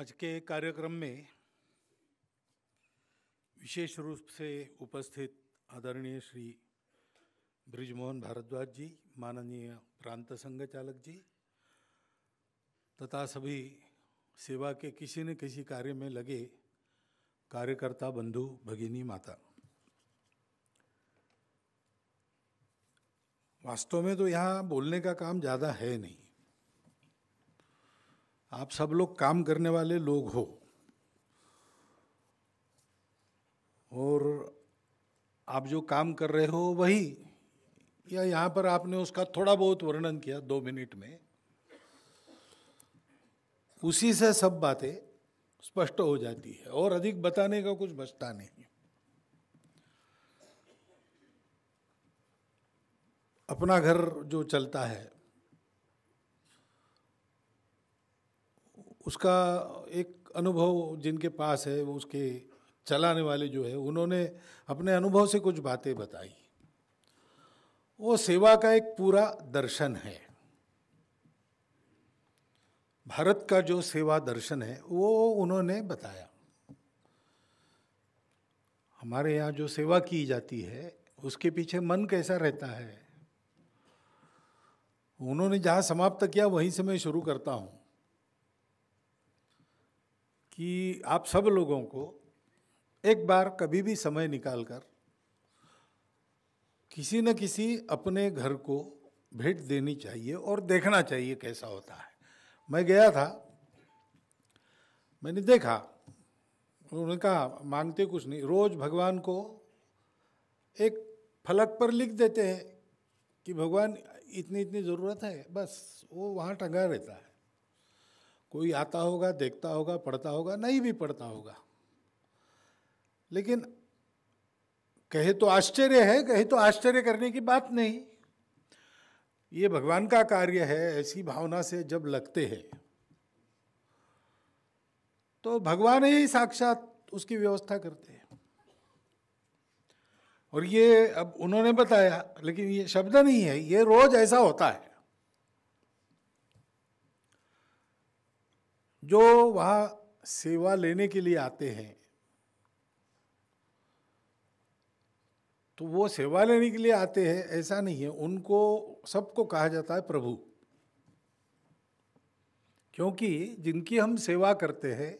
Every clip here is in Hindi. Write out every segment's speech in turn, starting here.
आज के कार्यक्रम में विशेष रूप से उपस्थित आदरणीय श्री ब्रिजमोहन भारद्वाज जी, माननीय प्रांत संघ चालक जी, तथा सभी सेवा के किसी न किसी कार्य में लगे कार्यकर्ता बंधु भगिनी माता। वास्तव में तो यहाँ बोलने का काम ज़्यादा है नहीं। आप सब लोग काम करने वाले लोग हो। और आप जो काम कर रहे हो वही, या यहाँ पर आपने उसका थोड़ा बहुत वर्णन किया दो मिनट में, उसी से सब बातें स्पष्ट हो जाती है और अधिक बताने का कुछ बचता नहीं। अपना घर जो चलता है उसका एक अनुभव जिनके पास है, वो उसके चलाने वाले जो है, उन्होंने अपने अनुभव से कुछ बातें बताई। वो सेवा का एक पूरा दर्शन है। भारत का जो सेवा दर्शन है, वो उन्होंने बताया। हमारे यहाँ जो सेवा की जाती है, उसके पीछे मन कैसा रहता है? उन्होंने जहाँ समाप्त किया, वहीं से मैं शुरू करता हूँ। कि आप सब लोगों को एक बार कभी भी समय निकालकर किसी न किसी अपने घर को भेंट देनी चाहिए और देखना चाहिए कैसा होता है। मैं गया था, मैंने देखा, उन्होंने कहा, मांगते कुछ नहीं, रोज भगवान को एक फलक पर लिख देते हैं कि भगवान इतनी इतनी ज़रूरत है, बस वो वहाँ टंगा रहता है। कोई आता होगा, देखता होगा, पढ़ता होगा, नहीं भी पढ़ता होगा। लेकिन कहे तो आश्चर्य है, कहे तो आश्चर्य करने की बात नहीं। ये भगवान का कार्य है, ऐसी भावना से जब लगते हैं तो भगवान ही साक्षात उसकी व्यवस्था करते हैं। और ये अब उन्होंने बताया, लेकिन ये शब्द नहीं है, ये रोज ऐसा होता है। जो वहाँ सेवा लेने के लिए आते हैं तो वो सेवा लेने के लिए आते हैं, ऐसा नहीं है। उनको, सबको कहा जाता है प्रभु। क्योंकि जिनकी हम सेवा करते हैं,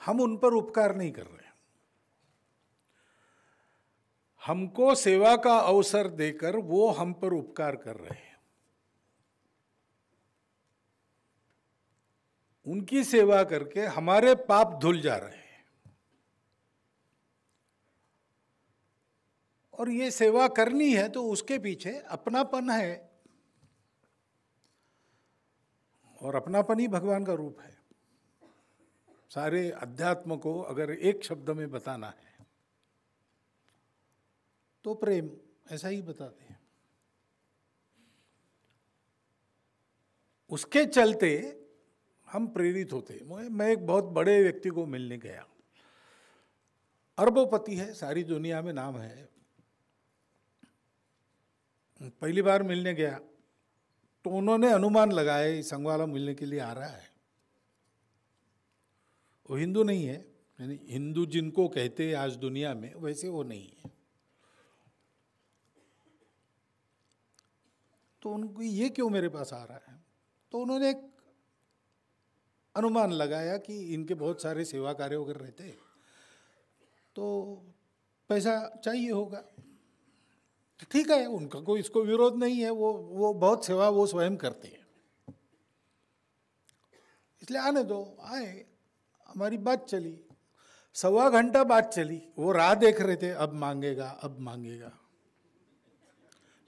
हम उन पर उपकार नहीं कर रहे हमको सेवा का अवसर देकर वो हम पर उपकार कर रहे हैं। उनकी सेवा करके हमारे पाप धुल जा रहे हैं। और ये सेवा करनी है तो उसके पीछे अपनापन है। और अपनापन ही भगवान का रूप है। सारे अध्यात्म को अगर एक शब्द में बताना है तो प्रेम, ऐसा ही बताते हैं। उसके चलते हम प्रेरित होते मैं एक बहुत बड़े व्यक्ति को मिलने गया। अरबोपति है, सारी दुनिया में नाम है। पहली बार मिलने गया तो उन्होंने अनुमान लगाया संगवाला मिलने के लिए आ रहा है। वो हिंदू नहीं है, यानी हिंदू जिनको कहते हैं आज दुनिया में, वैसे वो नहीं है। तो उनको ये क्यों मेरे पास आ रहा है? तो उन्होंने एक अनुमान लगाया कि इनके बहुत सारे सेवा कार्य वगैरह रहते हैं। तो पैसा चाहिए होगा। तो ठीक है, उनका कोई, इसको विरोध नहीं है, वो वो बहुत सेवा, वो स्वयं करते हैं। इसलिए आने दो, आए, हमारी बात चली। सवा घंटा बात चली, वो राह देख रहे थे, अब मांगेगा अब मांगेगा।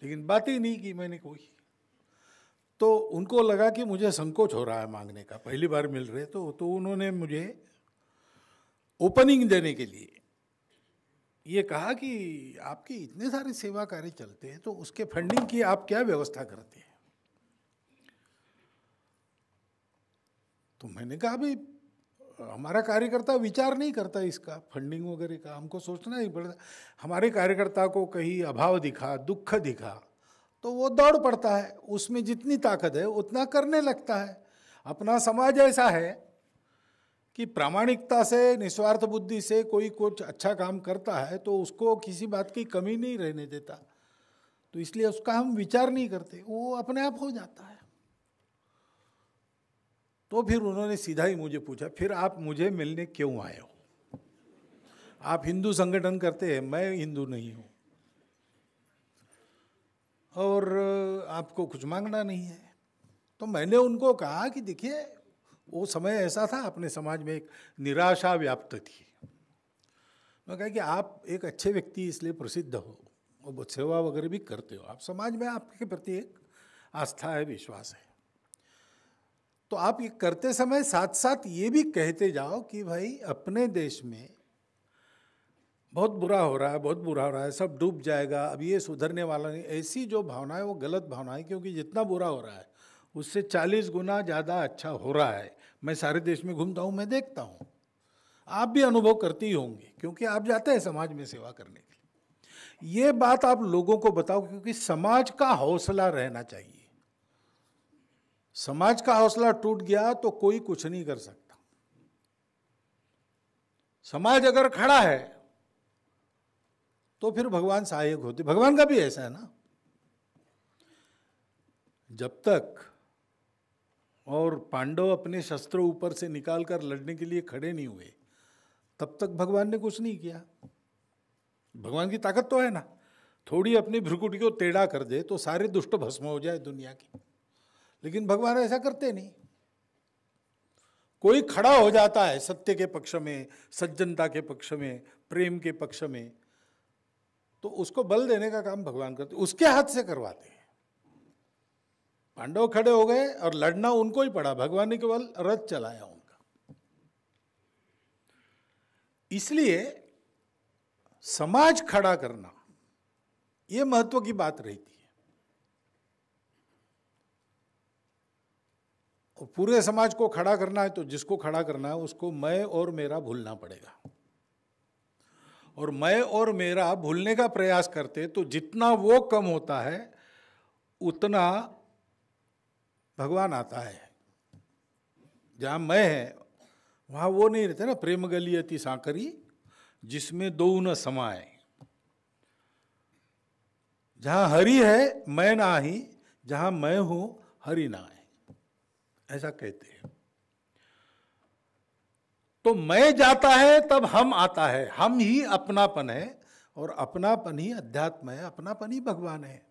लेकिन बात ही नहीं की मैंने कोई। तो उनको लगा कि मुझे संकोच हो रहा है मांगने का। पहली बार मिल रहे तो तो उन्होंने मुझे ओपनिंग देने के लिए ये कहा कि आपके इतने सारे सेवा कार्य चलते हैं तो उसके फंडिंग की आप क्या व्यवस्था करते हैं? तो मैंने कहा भाई हमारा कार्यकर्ता विचार नहीं करता इसका। फंडिंग वगैरह का हमको सोचना ही पड़ता। हमारे कार्यकर्ता को कहीं अभाव दिखा, दुख दिखा तो वो दौड़ पड़ता है, उसमें जितनी ताकत है, उतना करने लगता है। अपना समाज ऐसा है कि प्रामाणिकता से, निस्वार्थ बुद्धि से कोई कुछ अच्छा काम करता है तो उसको किसी बात की कमी नहीं रहने देता। तो इसलिए उसका हम विचार नहीं करते, वो अपने आप हो जाता है। तो फिर उन्होंने सीधा ही मुझे पूछा, फिर आप मुझे मिलने क्यों आए हो? आप हिंदू संगठन करते हैं, मैं हिंदू नहीं हूँ। और आपको कुछ मांगना नहीं है। तो मैंने उनको कहा कि देखिए, वो समय ऐसा था, अपने समाज में एक निराशा व्याप्त थी। मैं कहा कि आप एक अच्छे व्यक्ति इसलिए प्रसिद्ध हो और सेवा वगैरह भी करते हो। आप समाज में आपके प्रति एक आस्था है, विश्वास है। तो आप ये करते समय साथ साथ ये भी कहते जाओ कि भाई, अपने देश में बहुत बुरा हो रहा है, बहुत बुरा हो रहा है, सब डूब जाएगा, अब ये सुधरने वाला नहीं, ऐसी जो भावना है, वो गलत भावना है, क्योंकि जितना बुरा हो रहा है, उससे चालीस गुना ज़्यादा अच्छा हो रहा है। मैं सारे देश में घूमता हूँ, मैं देखता हूँ। आप भी अनुभव करती ही होंगे, क्योंकि आप जाते हैं समाज में सेवा करने के लिए। ये बात आप लोगों को बताओ, क्योंकि समाज का हौसला रहना चाहिए। समाज का हौसला टूट गया तो कोई कुछ नहीं कर सकता। समाज अगर खड़ा है तो फिर भगवान सहायक होते। भगवान का भी ऐसा है ना। जब तक और पांडव अपने शस्त्र ऊपर से निकालकर लड़ने के लिए खड़े नहीं हुए, तब तक भगवान ने कुछ नहीं किया। भगवान की ताकत तो है ना। थोड़ी अपनी भ्रुकुटी को टेढ़ा कर दे तो सारे दुष्ट भस्म हो जाए दुनिया की। लेकिन भगवान ऐसा करते नहीं। कोई खड़ा हो जाता है सत्य के पक्ष में, सज्जनता के पक्ष में, प्रेम के पक्ष में तो उसको बल देने का काम भगवान करते, उसके हाथ से करवाते हैं। पांडव खड़े हो गए और लड़ना उनको ही पड़ा, भगवान ने केवल रथ चलाया उनका। इसलिए समाज खड़ा करना यह महत्व की बात रहती है। और पूरे समाज को खड़ा करना है तो जिसको खड़ा करना है, उसको मैं और मेरा भूलना पड़ेगा। और मैं और मेरा भूलने का प्रयास करते तो जितना वो कम होता है, उतना भगवान आता है। जहाँ मैं है, वहाँ वो नहीं रहते ना, प्रेम गलियती साकरी, जिसमें दो न समाए। जहाँ हरि है, मैं ना ही, जहाँ मैं हूँ, हरि ना है ऐसा कहते हैं। तो मैं जाता है, तब हम आता है। हम ही अपनापन है और अपनापन ही अध्यात्म है। अपनापन ही भगवान है।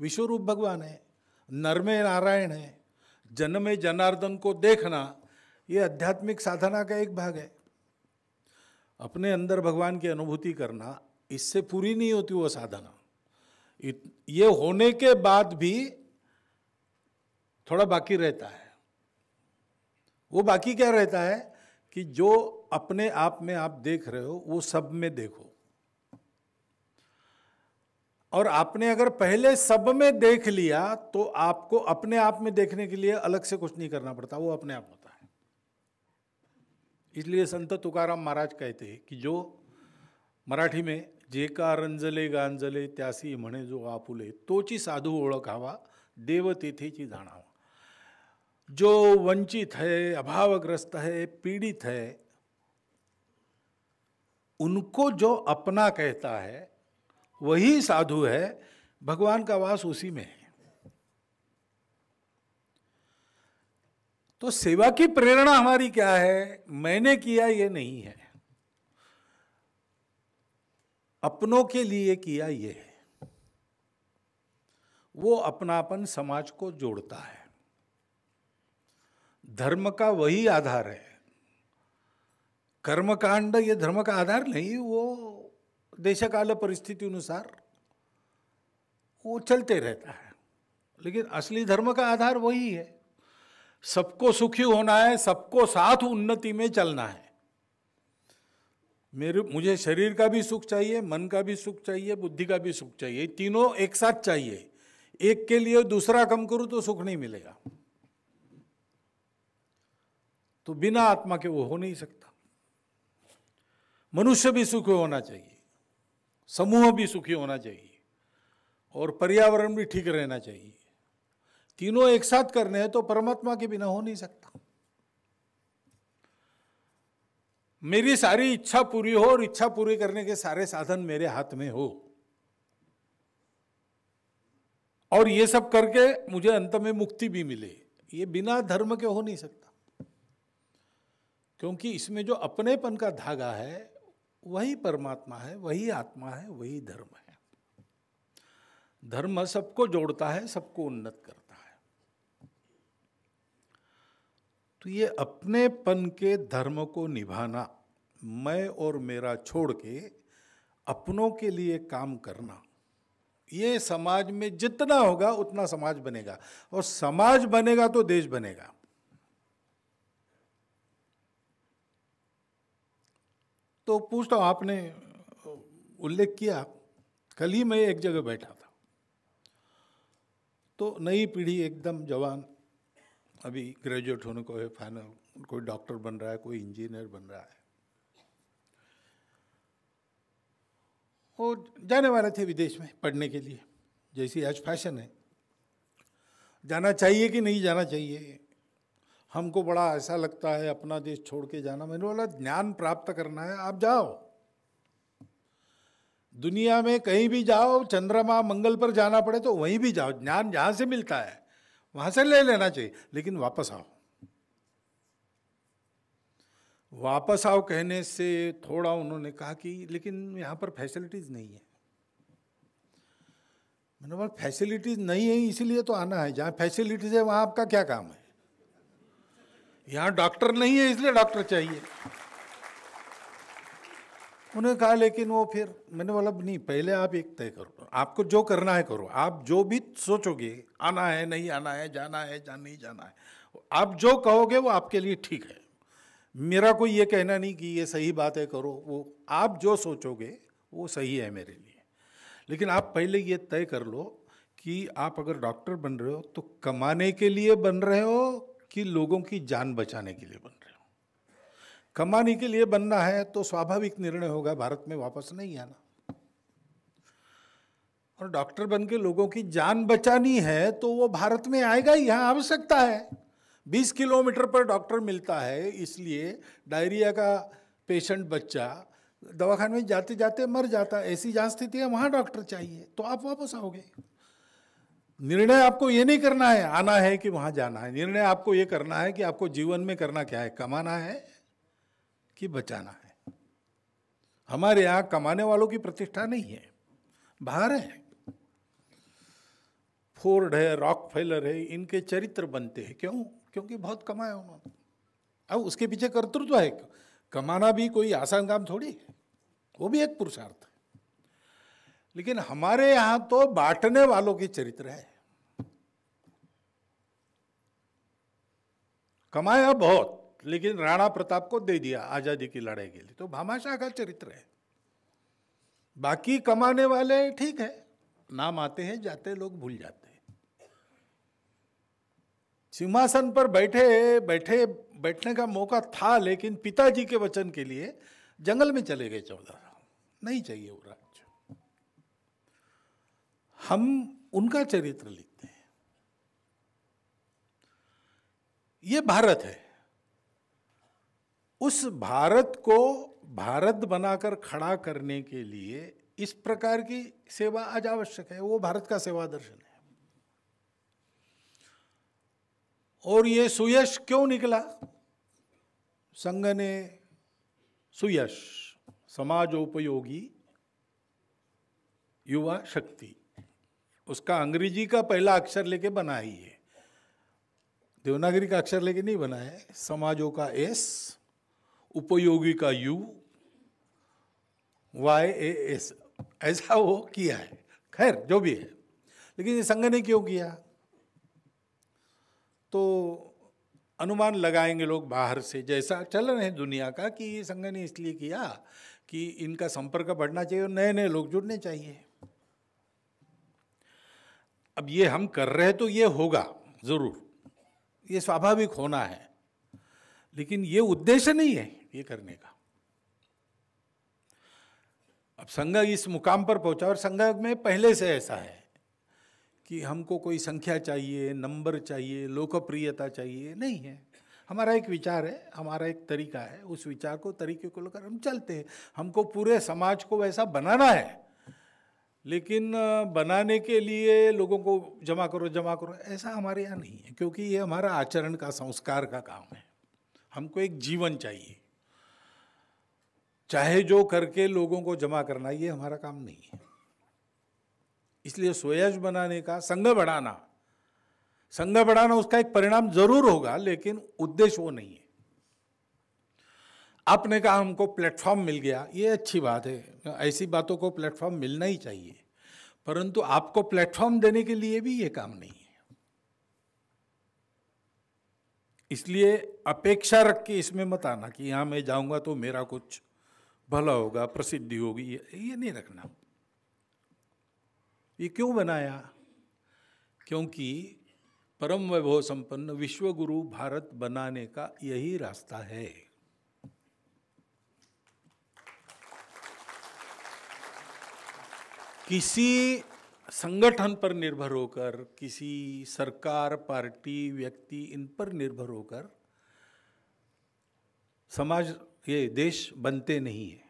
विश्वरूप भगवान है। नर में नारायण है। जन्म जनार्दन को देखना, ये आध्यात्मिक साधना का एक भाग है। अपने अंदर भगवान की अनुभूति करना, इससे पूरी नहीं होती वो साधना। ये होने के बाद भी थोड़ा बाकी रहता है। वो बाकी क्या रहता है? कि जो अपने आप में आप देख रहे हो, वो सब में देखो। और आपने अगर पहले सब में देख लिया तो आपको अपने आप में देखने के लिए अलग से कुछ नहीं करना पड़ता, वो अपने आप होता है। इसलिए संत तुकाराम महाराज कहते हैं कि जो मराठी में, जे का रंजले गांजले, त्यासी म्हणे जो आपुले तोची साधू ओळखावा, देव तेथेची जाणावा. जो वंचित है, अभावग्रस्त है, पीड़ित है, उनको जो अपना कहता है, वही साधु है, भगवान का वास उसी में है। तो सेवा की प्रेरणा हमारी क्या है? मैंने किया, ये नहीं है। अपनों के लिए किया, ये है। वो अपनापन समाज को जोड़ता है। धर्म का वही आधार है। कर्मकांड ये धर्म का आधार नहीं, वो देशकाल परिस्थिति अनुसार वो चलते रहता है। लेकिन असली धर्म का आधार वही है। सबको सुखी होना है, सबको साथ उन्नति में चलना है। मेरे, मुझे शरीर का भी सुख चाहिए, मन का भी सुख चाहिए, बुद्धि का भी सुख चाहिए, तीनों एक साथ चाहिए। एक के लिए दूसरा कम करूँ तो सुख नहीं मिलेगा। तो बिना आत्मा के वो हो नहीं सकता। मनुष्य भी सुखी होना चाहिए, समूह भी सुखी होना चाहिए, और पर्यावरण भी ठीक रहना चाहिए। तीनों एक साथ करने हैं तो परमात्मा के बिना हो नहीं सकता। मेरी सारी इच्छा पूरी हो और इच्छा पूरी करने के सारे साधन मेरे हाथ में हो। और ये सब करके मुझे अंत में मुक्ति भी मिले। ये बिना धर्म के हो नहीं सकता। क्योंकि इसमें जो अपनेपन का धागा है, वही परमात्मा है, वही आत्मा है, वही धर्म है। धर्म सबको जोड़ता है, सबको उन्नत करता है। तो ये अपनेपन के धर्म को निभाना, मैं और मेरा छोड़ के अपनों के लिए काम करना, ये समाज में जितना होगा, उतना समाज बनेगा। और समाज बनेगा तो देश बनेगा। तो पूछता हूँ, आपने उल्लेख किया, कल ही मैं एक जगह बैठा था। तो नई पीढ़ी एकदम जवान, अभी ग्रेजुएट होने को है फाइनल कोई डॉक्टर बन रहा है, कोई इंजीनियर बन रहा है। वो जाने वाले थे विदेश में पढ़ने के लिए, जैसी आज फ़ैशन है। जाना चाहिए कि नहीं जाना चाहिए? हमको बड़ा ऐसा लगता है अपना देश छोड़ के जाना। मैंने बोला, ज्ञान प्राप्त करना है, आप जाओ। दुनिया में कहीं भी जाओ, चंद्रमा मंगल पर जाना पड़े तो वहीं भी जाओ। ज्ञान जहाँ से मिलता है, वहाँ से ले लेना चाहिए, लेकिन वापस आओ। वापस आओ कहने से थोड़ा उन्होंने कहा कि, लेकिन यहाँ पर फैसिलिटीज़ नहीं है। मैंने बोला फैसिलिटीज़ नहीं है, इसीलिए तो आना है। जहाँ फैसिलिटीज़ है, वहाँ आपका क्या काम है? यहाँ डॉक्टर नहीं है, इसलिए डॉक्टर चाहिए। उन्होंने कहा, लेकिन वो फिर मैंने बोला, नहीं, पहले आप एक तय करो। आपको जो करना है करो। आप जो भी सोचोगे, आना है, नहीं आना है, जाना है, जा, नहीं जाना है, आप जो कहोगे, वो आपके लिए ठीक है। मेरा कोई ये कहना नहीं कि ये सही बात है, करो। वो, आप जो सोचोगे, वो सही है मेरे लिए। लेकिन आप पहले ये तय कर लो कि आप अगर डॉक्टर बन रहे हो तो कमाने के लिए बन रहे हो कि लोगों की जान बचाने के लिए बन रहे हो। कमाने के लिए बनना है तो स्वाभाविक निर्णय होगा, भारत में वापस नहीं आना। और डॉक्टर बन के लोगों की जान बचानी है तो वो भारत में आएगा ही, यहाँ आवश्यकता है। 20 किलोमीटर पर डॉक्टर मिलता है, इसलिए डायरिया का पेशेंट बच्चा दवाखाने में जाते जाते मर जाता ऐसी जहाँ स्थिति है, वहाँ डॉक्टर चाहिए तो आप वापस आओगे। निर्णय आपको ये नहीं करना है, आना है कि वहाँ जाना है। निर्णय आपको ये करना है कि आपको जीवन में करना क्या है, कमाना है कि बचाना है। हमारे यहाँ कमाने वालों की प्रतिष्ठा नहीं है, बाहर है। फोर्ड है रॉक फेलर है, इनके चरित्र बनते हैं। क्यों? क्योंकि बहुत कमाया उन्होंने। अब उसके पीछे कर्तृत्व है। कमाना भी कोई आसान काम थोड़ी है, वो भी एक पुरुषार्थ है। लेकिन हमारे यहाँ तो बांटने वालों के चरित्र है। कमाया बहुत, लेकिन राणा प्रताप को दे दिया आज़ादी की लड़ाई के लिए। तो भामाशाह का चरित्र है। बाकी कमाने वाले ठीक है, नाम आते हैं, जाते लोग भूल जाते हैं। सिंहासन पर बैठे बैठे, बैठने का मौका था, लेकिन पिताजी के वचन के लिए जंगल में चले गए चौदह नहीं चाहिए वो राज्य हम उनका चरित्र लिखते ये भारत है। उस भारत को भारत बनाकर खड़ा करने के लिए इस प्रकार की सेवा आज आवश्यक है। वो भारत का सेवा दर्शन है। और ये सुयश क्यों निकला? संघ ने सुयश, समाजोपयोगी युवा शक्ति, उसका अंग्रेज़ी का पहला अक्षर लेके बना ही है। देवनागरी का अक्षर लेके नहीं बना है। समाजों का एस, उपयोगी का यू, वाई, ए, एस। ऐसा वो किया है। खैर, जो भी है। लेकिन ये संघ ने क्यों किया? तो अनुमान लगाएँगे लोग बाहर से। जैसा चल रहे हैं दुनिया का कि ये संघ ने इसलिए किया कि इनका संपर्क बढ़ना चाहिए और नए नए लोग जुड़ने चाहिए। अब ये हम कर रहे हैं तो ये होगा, ज़रूर। ये स्वाभाविक होना है। लेकिन ये उद्देश्य नहीं है ये करने का। अब संघ इस मुकाम पर पहुँचा और संघ में पहले से ऐसा है कि हमको कोई संख्या चाहिए, नंबर चाहिए, लोकप्रियता चाहिए, नहीं है। हमारा एक विचार है, हमारा एक तरीका है। उस विचार को, तरीके को लेकर हम चलते हैं। हमको पूरे समाज को वैसा बनाना है। लेकिन बनाने के लिए लोगों को जमा करो जमा करो, ऐसा हमारे यहाँ नहीं है, क्योंकि ये हमारा आचरण का, संस्कार का काम है। हमको एक जीवन चाहिए। चाहे जो करके लोगों को जमा करना, ये हमारा काम नहीं है। इसलिए सोयज बनाने का, संघ बढ़ाना संघ बढ़ाना उसका एक परिणाम ज़रूर होगा, लेकिन उद्देश्य वो नहीं है। आपने कहा हमको प्लेटफॉर्म मिल गया, ये अच्छी बात है। ऐसी बातों को प्लेटफॉर्म मिलना ही चाहिए। परंतु आपको प्लेटफॉर्म देने के लिए भी ये काम नहीं है। इसलिए अपेक्षा रख के इसमें मत आना कि यहाँ मैं जाऊँगा तो मेरा कुछ भला होगा, प्रसिद्धि होगी, ये नहीं रखना। ये क्यों बनाया? क्योंकि परम वैभव संपन्न विश्वगुरु भारत बनाने का यही रास्ता है। किसी संगठन पर निर्भर होकर, किसी सरकार, पार्टी, व्यक्ति इन पर निर्भर होकर समाज, ये देश बनते नहीं है।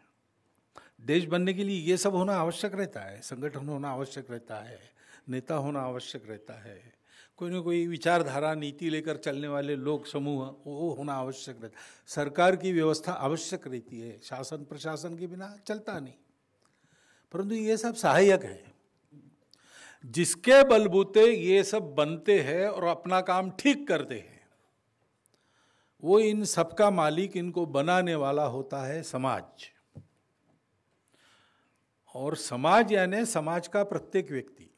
देश बनने के लिए ये सब होना आवश्यक रहता है, संगठन होना आवश्यक रहता है, नेता होना आवश्यक रहता है। कोई ना कोई विचारधारा, नीति लेकर चलने वाले लोग, समूह, वो होना आवश्यक रहता है। सरकार की व्यवस्था आवश्यक रहती है, शासन प्रशासन के बिना चलता नहीं। परंतु ये सब सहायक है। जिसके बलबूते ये सब बनते हैं और अपना काम ठीक करते हैं, वो इन सबका मालिक इनको बनाने वाला होता है समाज। और समाज यानी समाज का प्रत्येक व्यक्ति,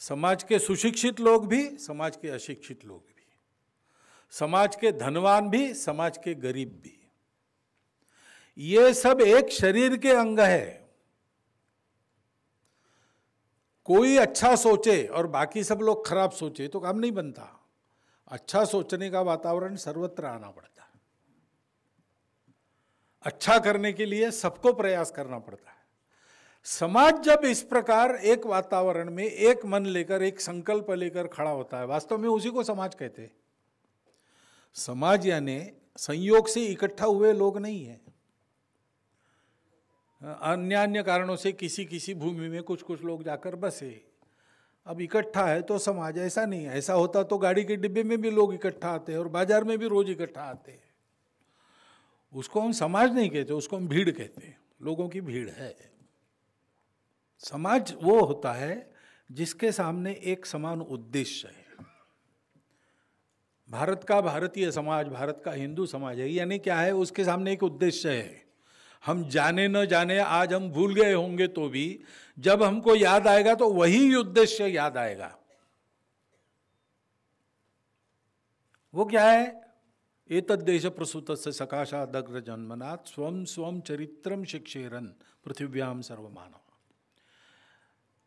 समाज के सुशिक्षित लोग भी, समाज के अशिक्षित लोग भी, समाज के धनवान भी, समाज के गरीब भी। ये सब एक शरीर के अंग है। कोई अच्छा सोचे और बाकी सब लोग खराब सोचे तो काम नहीं बनता। अच्छा सोचने का वातावरण सर्वत्र आना पड़ता है। अच्छा करने के लिए सबको प्रयास करना पड़ता है। समाज जब इस प्रकार एक वातावरण में एक मन लेकर, एक संकल्प लेकर खड़ा होता है, वास्तव में उसी को समाज कहते हैं। समाज यानी संयोग से इकट्ठा हुए लोग नहीं है। अन्य अन्य कारणों से किसी किसी भूमि में कुछ कुछ लोग जाकर बसे। अब इकट्ठा है तो समाज ऐसा नहीं है। ऐसा होता तो गाड़ी के डिब्बे में भी लोग इकट्ठा आते हैं और बाज़ार में भी रोज इकट्ठा आते हैं। उसको हम समाज नहीं कहते, उसको हम भीड़ कहते हैं। लोगों की भीड़ है। समाज वो होता है जिसके सामने एक समान उद्देश्य है। भारत का भारतीय समाज, भारत का हिंदू समाज है। यानी क्या है? उसके सामने एक उद्देश्य है। हम जाने न जाने, आज हम भूल गए होंगे तो भी, जब हमको याद आएगा तो वही उद्देश्य याद आएगा। वो क्या है? एक एतद्देश प्रसूत से सकाशादग्र जन्मनाथ स्वम स्वम चरित्रम शिक्षेरन पृथिव्याम सर्वमानव।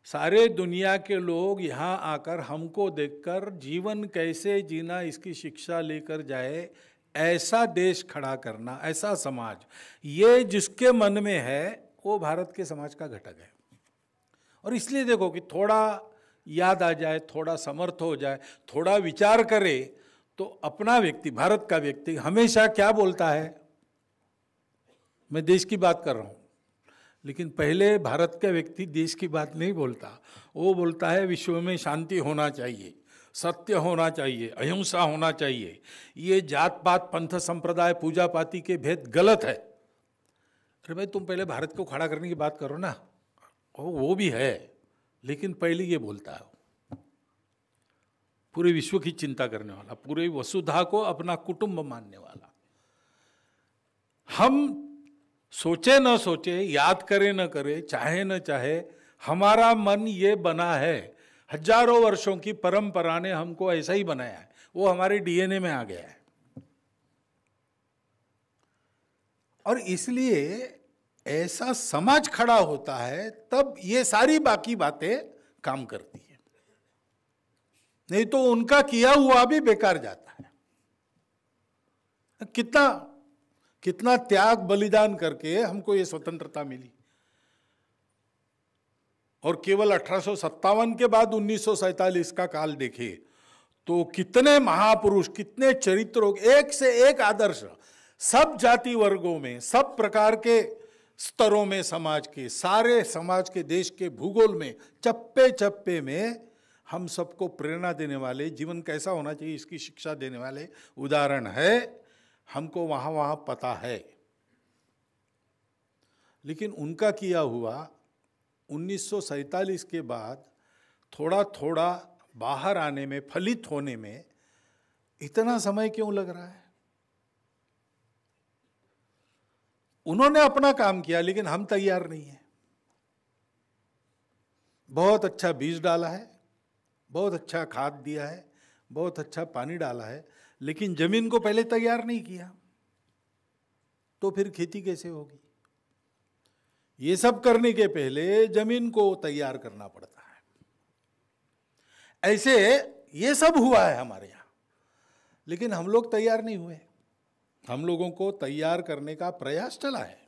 सारे दुनिया के लोग यहाँ आकर हमको देखकर जीवन कैसे जीना, इसकी शिक्षा लेकर जाए ऐसा देश खड़ा करना, ऐसा समाज, ये जिसके मन में है, वो भारत के समाज का घटक है। और इसलिए देखो कि थोड़ा याद आ जाए, थोड़ा समर्थ हो जाए, थोड़ा विचार करे तो अपना व्यक्ति, भारत का व्यक्ति हमेशा क्या बोलता है? मैं देश की बात कर रहा हूँ, लेकिन पहले भारत का व्यक्ति देश की बात नहीं बोलता। वो बोलता है, विश्व में शांति होना चाहिए। सत्य होना चाहिए, अहिंसा होना चाहिए। ये जात पात पंथ, संप्रदाय पूजा पाति के भेद गलत है। अरे भाई, तुम पहले भारत को खड़ा करने की बात करो ना। वो भी है, लेकिन पहले ये बोलता है। पूरे विश्व की चिंता करने वाला, पूरे वसुधा को अपना कुटुंब मानने वाला। हम सोचे न सोचे, याद करे न करे, चाहे न चाहे, हमारा मन ये बना है हज़ारों वर्षों की परंपरा ने हमको ऐसा ही बनाया है। वो हमारे डीएनए में आ गया है। और इसलिए ऐसा समाज खड़ा होता है, तब ये सारी बाकी बातें काम करती है। नहीं तो उनका किया हुआ भी बेकार जाता है। कितना कितना त्याग, बलिदान करके हमको ये स्वतंत्रता मिली। और केवल अठारह सौ सत्तावन के बाद उन्नीस का काल देखे तो कितने महापुरुष, कितने चरित्रों एक से एक आदर्श, सब जाति वर्गों में, सब प्रकार के स्तरों में समाज के, सारे समाज के, देश के भूगोल में, चप्पे चप्पे में हम सबको प्रेरणा देने वाले, जीवन कैसा होना चाहिए इसकी शिक्षा देने वाले उदाहरण है, हमको वहाँ वहाँ पता है। लेकिन उनका किया हुआ 1947 के बाद थोड़ा थोड़ा बाहर आने में, फलित होने में इतना समय क्यों लग रहा है? उन्होंने अपना काम किया, लेकिन हम तैयार नहीं है। बहुत अच्छा बीज डाला है, बहुत अच्छा खाद दिया है, बहुत अच्छा पानी डाला है, लेकिन ज़मीन को पहले तैयार नहीं किया तो फिर खेती कैसे होगी? ये सब करने के पहले ज़मीन को तैयार करना पड़ता है। ऐसे ये सब हुआ है हमारे यहाँ। लेकिन हम लोग तैयार नहीं हुए। हम लोगों को तैयार करने का प्रयास चला है।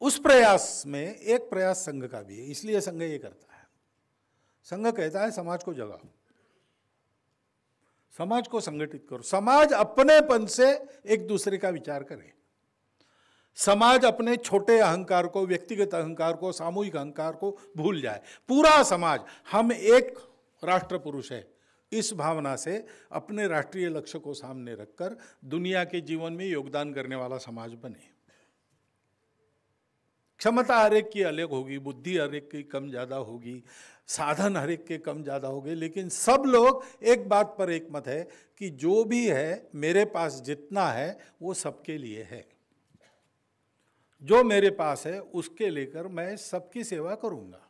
उस प्रयास में एक प्रयास संघ का भी है, इसलिए संघ ये करता है। संघ कहता है, समाज को जगाओ। समाज को संगठित करो। समाज अपनेपन से एक दूसरे का विचार करे। समाज अपने छोटे अहंकार को, व्यक्तिगत अहंकार को, सामूहिक अहंकार को भूल जाए। पूरा समाज, हम एक राष्ट्र पुरुष है। इस भावना से अपने राष्ट्रीय लक्ष्य को सामने रखकर दुनिया के जीवन में योगदान करने वाला समाज बने। क्षमता हर एक की अलग होगी, बुद्धि हर एक की कम ज़्यादा होगी, साधन हर एक के कम ज़्यादा होंगे, लेकिन सब लोग एक बात पर एक मत है कि जो भी है, मेरे पास जितना है, वो सबके लिए है। जो मेरे पास है, उसके लेकर मैं सबकी सेवा करूँगा।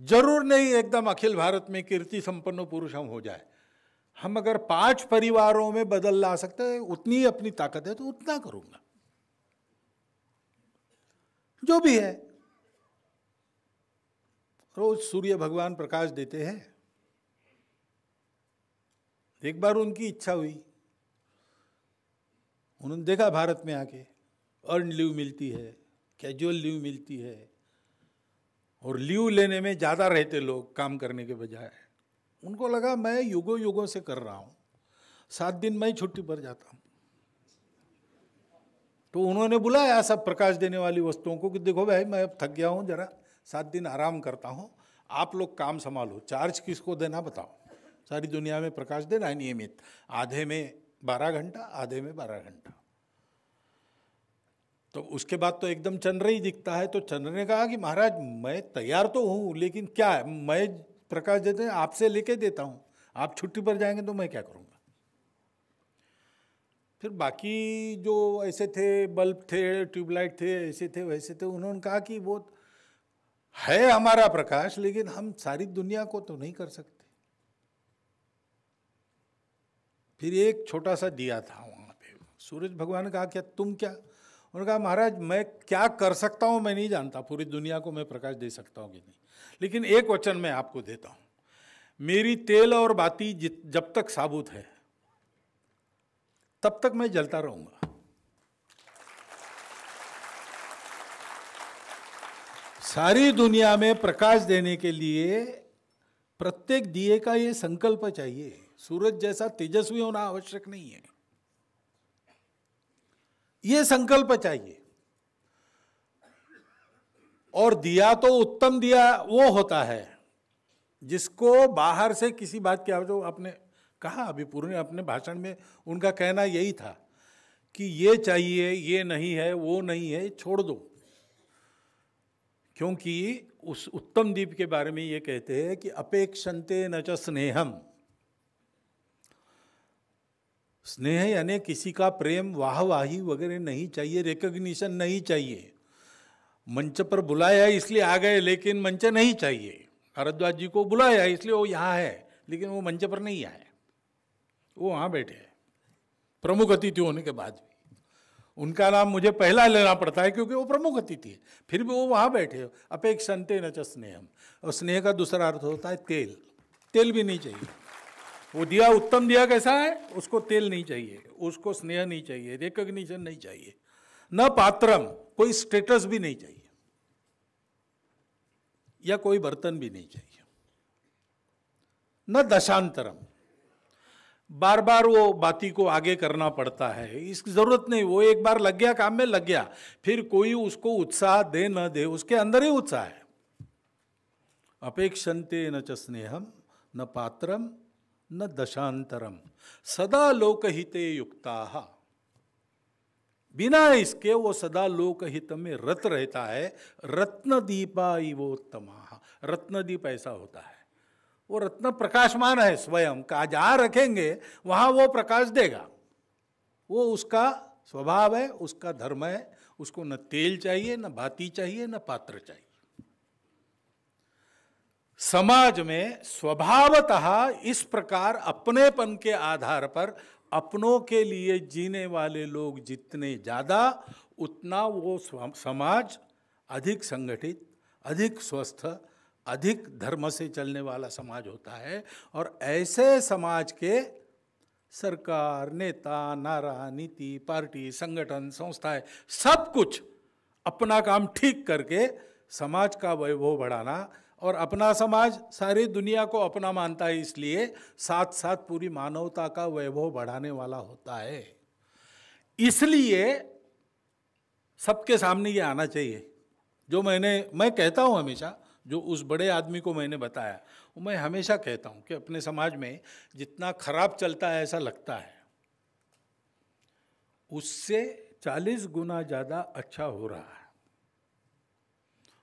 ज़रूर नहीं एकदम अखिल भारत में कीर्ति संपन्न पुरुष हम हो जाए। हम अगर पाँच परिवारों में बदल ला सकते हैं, उतनी अपनी ताकत है तो उतना करूँगा। जो भी है। रोज सूर्य भगवान प्रकाश देते हैं। एक बार उनकी इच्छा हुई। उन्होंने देखा भारत में आके। अर्न लीव मिलती है कैजुअल लीव मिलती है, और लीव लेने में ज़्यादा रहते लोग काम करने के बजाय। उनको लगा मैं युगों युगों से कर रहा हूँ, सात दिन मैं छुट्टी पर जाता हूँ। तो उन्होंने बुलाया सब प्रकाश देने वाली वस्तुओं को कि देखो भाई मैं अब थक गया हूँ, जरा सात दिन आराम करता हूँ, आप लोग काम संभालो चार्ज किसको देना बताओ। सारी दुनिया में प्रकाश देना है नियमित, आधे में बारह घंटा, आधे में बारह घंटा। तो उसके बाद तो एकदम चंद्र ही दिखता है। तो चंद्र ने कहा कि महाराज, मैं तैयार तो हूँ, लेकिन क्या है? मैं प्रकाश देते हैं, आपसे लेके देता हूँ। आप छुट्टी पर जाएँगे तो मैं क्या करूँगा? फिर बाकी जो ऐसे थे, बल्ब थे, ट्यूबलाइट थे, ऐसे थे, वैसे थे, उन्होंने कहा कि वो है हमारा प्रकाश, लेकिन हम सारी दुनिया को तो नहीं कर सकते। फिर एक छोटा सा दिया था वहाँ पे। सूरज भगवान ने कहा, क्या तुम क्या उन्होंने कहा, महाराज, मैं क्या कर सकता हूँ, मैं नहीं जानता। पूरी दुनिया को मैं प्रकाश दे सकता हूँ कि नहीं। लेकिन एक वचन मैं आपको देता हूँ। मेरी तेल और बाती जब तक साबुत है, तब तक मैं जलता रहूँगा। सारी दुनिया में प्रकाश देने के लिए प्रत्येक दिए का ये संकल्प चाहिए। सूरज जैसा तेजस्वी होना आवश्यक नहीं है। ये संकल्प चाहिए। और दिया तो उत्तम दिया वो होता है। जिसको बाहर से किसी बात की जो आपने कहा, अभी पूर्ण अपने भाषण में उनका कहना यही था कि ये चाहिए, ये नहीं है, वो नहीं है, छोड़ दो। क्योंकि उस उत्तम दीप के बारे में ये कहते हैं कि अपेक्षंते न च स्नेहम। स्नेह यानी किसी का प्रेम वाहवाही वगैरह नहीं चाहिए रिकग्निशन नहीं चाहिए। मंच पर बुलाया इसलिए आ गए, लेकिन मंच नहीं चाहिए। भारद्वाज जी को बुलाया इसलिए वो यहाँ है, लेकिन वो मंच पर नहीं आए। वो वहाँ बैठे हैं। प्रमुख अतिथि होने के बाद भी। उनका नाम मुझे पहला लेना पड़ता है क्योंकि वो प्रमुख अतिथि है। फिर भी वो वहाँ बैठे अपेक्षंते न च स्नेहम। और स्नेह का दूसरा अर्थ होता है तेल। तेल भी नहीं चाहिए। वो दिया, उत्तम दिया कैसा है? उसको तेल नहीं चाहिए, उसको स्नेह नहीं चाहिए रिकग्निशन नहीं चाहिए। न पात्रम, कोई स्टेटस भी नहीं चाहिए। या कोई बर्तन भी नहीं चाहिए। न दशांतरम। बार बार वो बाती को आगे करना पड़ता है। इसकी ज़रूरत नहीं, वो एक बार लग गया, काम में लग गया। फिर कोई उसको उत्साह दे न दे, उसके अंदर ही उत्साह है। अपेक्षन्ते न च स्नेहम, न पात्रम न दशांतरम, सदा लोकहिते युक्ता। बिना इसके वो सदा लोकहित में रत रहता है रत्न दीपा इवोत्तमा। रत्न दीप ऐसा होता है। वो रत्न प्रकाशमान है स्वयं, का जहाँ रखेंगे, वहाँ वो प्रकाश देगा। वो उसका स्वभाव है, उसका धर्म है, उसको न तेल चाहिए, न बाती चाहिए, न पात्र चाहिए। समाज में स्वभावतः इस प्रकार अपनेपन के आधार पर अपनों के लिए जीने वाले लोग जितने ज़्यादा, उतना वो समाज अधिक संगठित, अधिक स्वस्थ, अधिक धर्म से चलने वाला समाज होता है। और ऐसे समाज के सरकार, नेता, नारा, नीति, पार्टी, संगठन, संस्थाएँ सब कुछ अपना काम ठीक करके समाज का वैभव बढ़ाना और अपना समाज सारी दुनिया को अपना मानता है, इसलिए साथ साथ पूरी मानवता का वैभव बढ़ाने वाला होता है। इसलिए सबके सामने ये आना चाहिए। जो मैंने, मैं कहता हूँ हमेशा, जो उस बड़े आदमी को मैंने बताया, वो मैं हमेशा कहता हूँ कि अपने समाज में जितना खराब चलता है, ऐसा लगता है। उससे चालीस गुना ज़्यादा अच्छा हो रहा है।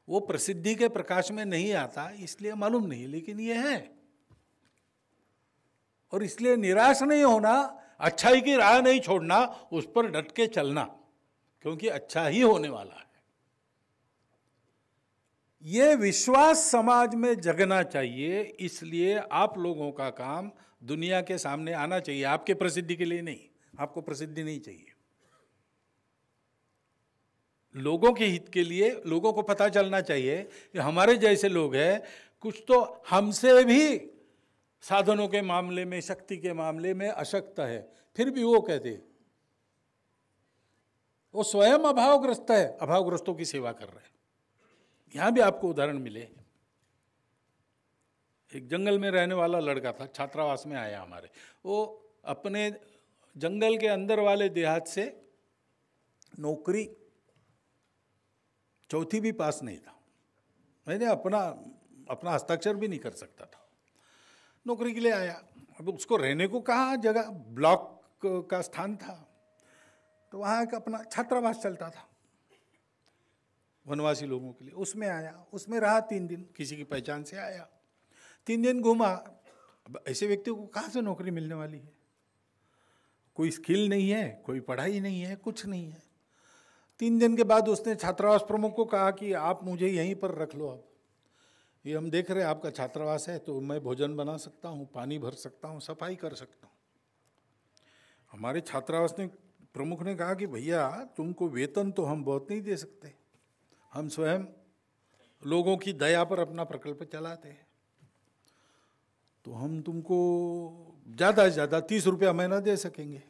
वो प्रसिद्धि के प्रकाश में नहीं आता, इसलिए मालूम नहीं, लेकिन ये है। और इसलिए निराश नहीं होना, अच्छाई की राह नहीं छोड़ना, उस पर डट के चलना, क्योंकि अच्छा ही होने वाला है। ये विश्वास समाज में जगना चाहिए, इसलिए आप लोगों का काम दुनिया के सामने आना चाहिए, आपके प्रसिद्धि के लिए नहीं, आपको प्रसिद्धि नहीं चाहिए। लोगों के हित के लिए लोगों को पता चलना चाहिए कि हमारे जैसे लोग हैं, कुछ तो हमसे भी साधनों के मामले में, शक्ति के मामले में अशक्त है। फिर भी वो कहते वो स्वयं अभावग्रस्त है, अभावग्रस्तों की सेवा कर रहे हैं। यहाँ भी आपको उदाहरण मिले। एक जंगल में रहने वाला लड़का था, छात्रावास में आया हमारे। वो अपने जंगल के अंदर वाले देहात से नौकरी चौथी भी पास नहीं था। मैंने अपना अपना हस्ताक्षर भी नहीं कर सकता था। नौकरी के लिए आया। अब उसको रहने को कहा, जगह, ब्लॉक का स्थान था। तो वहाँ का अपना छात्रावास चलता था। वनवासी लोगों के लिए। उसमें आया। उसमें रहा तीन दिन। किसी की पहचान से आया। तीन दिन घूमा। अब ऐसे व्यक्ति को कहाँ से नौकरी मिलने वाली है? कोई स्किल नहीं है, कोई पढ़ाई नहीं है, कुछ नहीं है। तीन दिन के बाद उसने छात्रावास प्रमुख को कहा कि आप मुझे यहीं पर रख लो अब। ये हम देख रहे हैं, आपका छात्रावास है तो मैं भोजन बना सकता हूँ, पानी भर सकता हूँ, सफ़ाई कर सकता हूँ। हमारे छात्रावास ने, प्रमुख ने कहा कि भैया, तुमको वेतन तो हम बहुत नहीं दे सकते। हम स्वयं लोगों की दया पर अपना प्रकल्प चलाते हैं। तो हम तुमको ज़्यादा से ज़्यादा तीस रुपया महीना दे सकेंगे।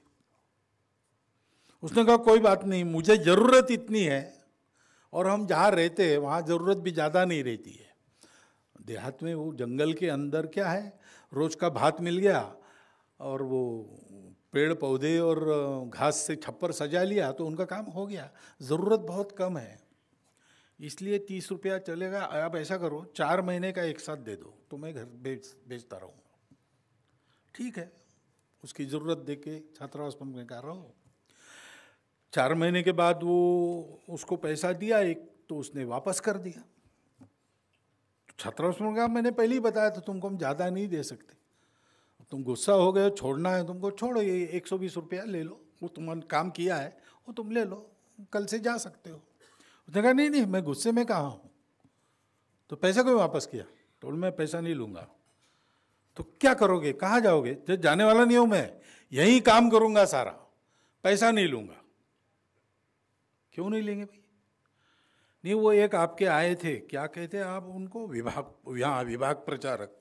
उसने कहा, कोई बात नहीं, मुझे ज़रूरत इतनी है और हम जहाँ रहते हैं, वहाँ ज़रूरत भी ज़्यादा नहीं रहती है। देहात में वो जंगल के अंदर क्या है, रोज़ का भात मिल गया और वो पेड़ पौधे और घास से छप्पर सजा लिया तो उनका काम हो गया। ज़रूरत बहुत कम है। इसलिए तीस रुपया चलेगा। आप ऐसा करो, चार महीने का एक साथ दे दो तो मैं घर बेच बेचता रहूँगा। ठीक है। उसकी ज़रूरत दे के छात्रावास में कर रहा हूँ। चार महीने के बाद वो उसको पैसा दिया एक तो उसने वापस कर दिया। छात्रावास में कहा, मैंने पहले ही बताया था तुमको हम ज़्यादा नहीं दे सकते। तुम गुस्सा हो गए छोड़ना है तुमको, छोड़ो ये एक सौ बीस रुपया ले लो। वो तुमने काम किया है, वो तुम ले लो, कल से जा सकते हो। उसने कहा, नहीं नहीं, मैं गुस्से में कहा हूँ? तो पैसा क्यों वापस किया। तो मैं पैसा नहीं लूँगा। तो क्या करोगे? कहाँ जाओगे? जब जाने वाला नहीं हूँ मैं। यही काम करूँगा सारा। पैसा नहीं लूँगा। क्यों नहीं लेंगे भाई नहीं, वो एक आपके आए थे, क्या कहते आप उनको? विभाग, यहाँ विभाग प्रचारक,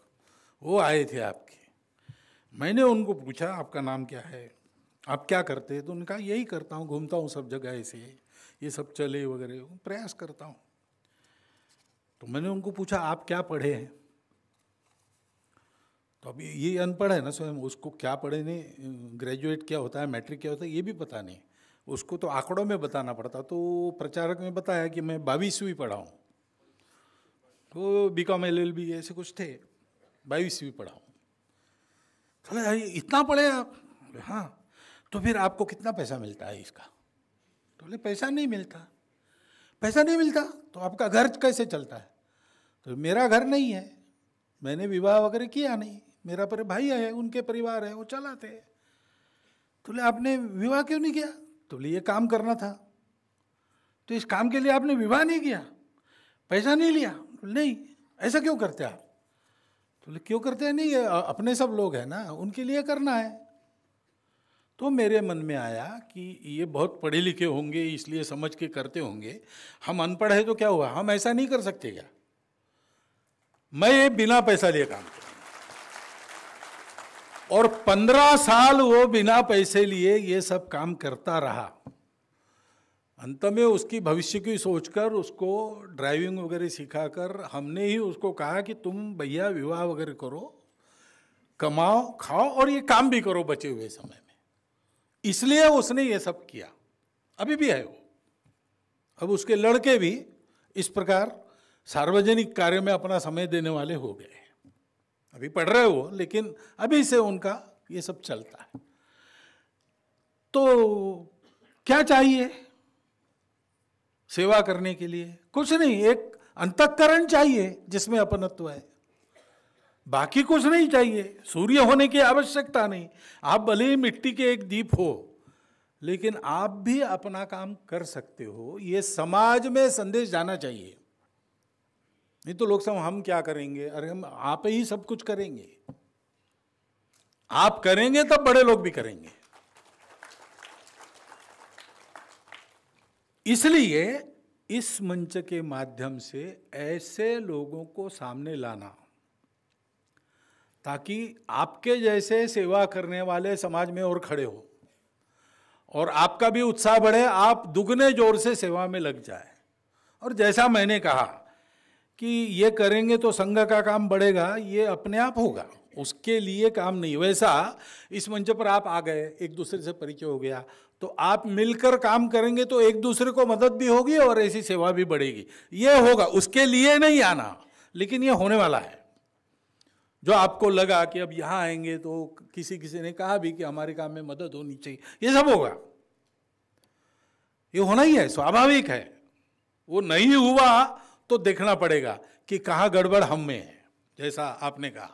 वो आए थे आपके। मैंने उनको पूछा, आपका नाम क्या है? आप क्या करते हैं? तो उनका यही करता हूँ, घूमता हूँ सब जगह ऐसे, ये सब चले वगैरह प्रयास करता हूँ। तो मैंने उनको पूछा, आप क्या पढ़े हैं? तो अभी ये अनपढ़ है ना स्वयं, उसको क्या पढ़े नहीं, ग्रेजुएट क्या होता है, मैट्रिक क्या होता है, ये भी पता नहीं। उसको तो आंकड़ों में बताना पड़ता। तो प्रचारक ने बताया कि मैं बाईसवीं पढ़ा हूँ। तो B com L L B ऐसे कुछ थे, बाईसवीं पढ़ा हूँ। चले इतना पढ़े आप? हाँ। तो फिर आपको कितना पैसा मिलता है इसका? तो बोले, पैसा नहीं मिलता। पैसा नहीं मिलता? तो आपका घर कैसे चलता है? तो मेरा घर नहीं है। मैंने विवाह वगैरह किया नहीं। मेरा पर भाई है, उनके परिवार है, वो चलाते तो बोले, आपने विवाह क्यों नहीं किया? तो ये काम करना था। तो इस काम के लिए आपने विवाह नहीं किया, पैसा नहीं लिया। नहीं, ऐसा क्यों करते आप? तो बोले, क्यों करते हैं? नहीं अपने सब लोग हैं ना, उनके लिए करना है। तो मेरे मन में आया कि ये बहुत पढ़े लिखे होंगे, इसलिए समझ के करते होंगे। हम अनपढ़ है तो क्या हुआ? हम ऐसा नहीं कर सकते क्या? मैं ये बिना पैसा लिए काम करूँ। और पंद्रह साल वो बिना पैसे लिए ये सब काम करता रहा। अंत में उसकी भविष्य की सोचकर उसको ड्राइविंग वगैरह सिखाकर हमने ही उसको कहा कि तुम भैया विवाह वगैरह करो, कमाओ, खाओ और ये काम भी करो बचे हुए समय में। इसलिए उसने ये सब किया। अभी भी है वो। अब उसके लड़के भी इस प्रकार सार्वजनिक कार्य में अपना समय देने वाले हो गए। अभी पढ़ रहे हो, लेकिन अभी से उनका ये सब चलता है। तो क्या चाहिए? सेवा करने के लिए कुछ नहीं, एक अंतकरण चाहिए जिसमें अपनत्व है। बाकी कुछ नहीं चाहिए, सूर्य होने की आवश्यकता नहीं। आप भले ही मिट्टी के एक दीप हो, लेकिन आप भी अपना काम कर सकते हो। ये समाज में संदेश जाना चाहिए। नहीं तो लोग सब, हम क्या करेंगे? अरे, हम आप ही सब कुछ करेंगे। आप करेंगे तब बड़े लोग भी करेंगे। इसलिए इस मंच के माध्यम से ऐसे लोगों को सामने लाना, ताकि आपके जैसे सेवा करने वाले समाज में और खड़े हो, और आपका भी उत्साह बढ़े, आप दुगने ज़ोर से सेवा में लग जाए। और जैसा मैंने कहा कि ये करेंगे तो संघ का काम बढ़ेगा, ये अपने आप होगा। उसके लिए काम नहीं। वैसा इस मंच पर आप आ गए, एक दूसरे से परिचय हो गया। तो आप मिलकर काम करेंगे तो एक दूसरे को मदद भी होगी और ऐसी सेवा भी बढ़ेगी। ये होगा, उसके लिए नहीं आना, लेकिन ये होने वाला है। जो आपको लगा कि अब यहाँ आएँगे तो किसी किसी ने कहा भी कि हमारे काम में मदद होनी चाहिए, ये सब होगा। ये होना ही है, स्वाभाविक है। वो नहीं हुआ तो देखना पड़ेगा कि कहाँ गड़बड़ हम में है, जैसा आपने कहा।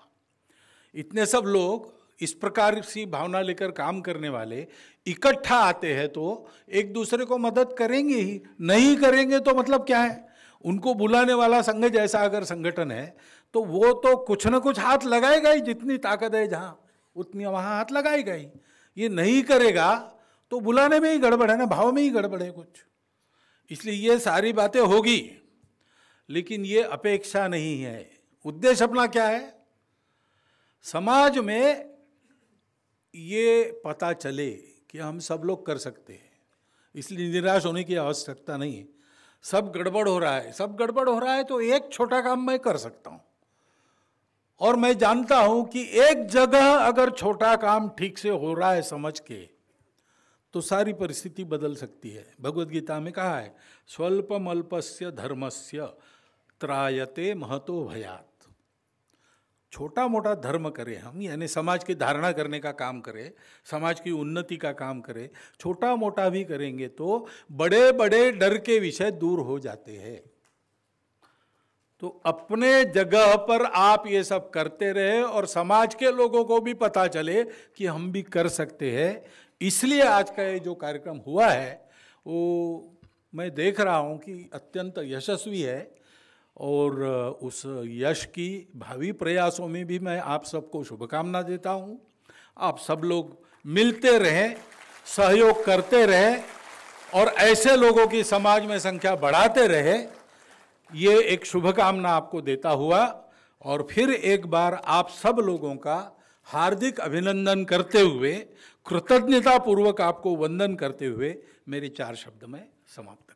इतने सब लोग इस प्रकार सी भावना लेकर काम करने वाले इकट्ठा आते हैं तो एक दूसरे को मदद करेंगे ही, नहीं करेंगे तो मतलब क्या है? उनको बुलाने वाला संघ जैसा अगर संगठन है तो वो तो कुछ ना कुछ हाथ लगाएगा ही, जितनी ताकत है जहाँ, उतनी वहाँ हाथ लगाएगा ही। ये नहीं करेगा तो बुलाने में ही गड़बड़ है ना, भाव में ही गड़बड़ है कुछ। इसलिए ये सारी बातें होगी। लेकिन ये अपेक्षा नहीं है। उद्देश्य अपना क्या है? समाज में ये पता चले कि हम सब लोग कर सकते हैं। इसलिए निराश होने की आवश्यकता नहीं है। सब गड़बड़ हो रहा है। सब गड़बड़ हो रहा है तो एक छोटा काम मैं कर सकता हूँ। और मैं जानता हूँ कि एक जगह अगर छोटा काम ठीक से हो रहा है समझ के तो सारी परिस्थिति बदल सकती है। भगवत गीता में कहा है स्वल्पम अल्पस्य धर्मस्य त्रायते महतो भयात। छोटा मोटा धर्म करें हम, यानी समाज की धारणा करने का काम करें, समाज की उन्नति का काम करें, छोटा मोटा भी करेंगे तो बड़े बड़े डर के विषय दूर हो जाते हैं। तो अपने जगह पर आप ये सब करते रहे और समाज के लोगों को भी पता चले कि हम भी कर सकते हैं। इसलिए आज का ये जो कार्यक्रम हुआ है, वो मैं देख रहा हूँ कि अत्यंत यशस्वी है। और उस यश की भावी प्रयासों में भी मैं आप सबको शुभकामना देता हूँ। आप सब लोग मिलते रहें, सहयोग करते रहें और ऐसे लोगों की समाज में संख्या बढ़ाते रहे। ये एक शुभकामना आपको देता हुआ और फिर एक बार आप सब लोगों का हार्दिक अभिनंदन करते हुए कृतज्ञता पूर्वक आपको वंदन करते हुए मेरे चार शब्द में समाप्त